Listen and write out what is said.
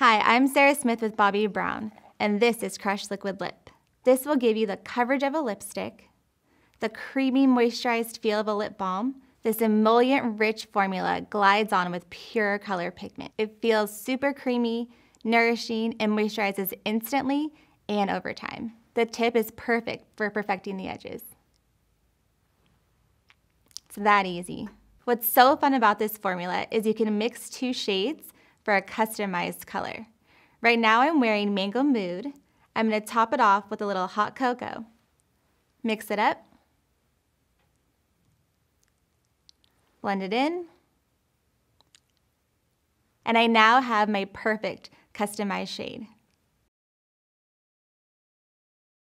Hi, I'm Sarah Smith with Bobbi Brown, and this is Crushed Liquid Lip. This will give you the coverage of a lipstick, the creamy moisturized feel of a lip balm. This emollient-rich formula glides on with pure color pigment. It feels super creamy, nourishing, and moisturizes instantly and over time. The tip is perfect for perfecting the edges. It's that easy. What's so fun about this formula is you can mix two shades for a customized color. Right now I'm wearing Mango Mood. I'm gonna top it off with a little hot cocoa. Mix it up. Blend it in. And I now have my perfect customized shade.